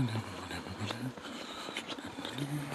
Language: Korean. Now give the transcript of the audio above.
Whatever, whatever, whatever.